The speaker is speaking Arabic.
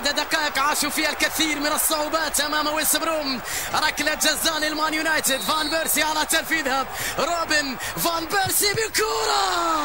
بعد دقائق عاشوا فيها الكثير من الصعوبات أمام ويس بروم. ركلة جزاء للمان يونايتد. فان بيرسي على تنفيذها روبن فان بيرسي بكره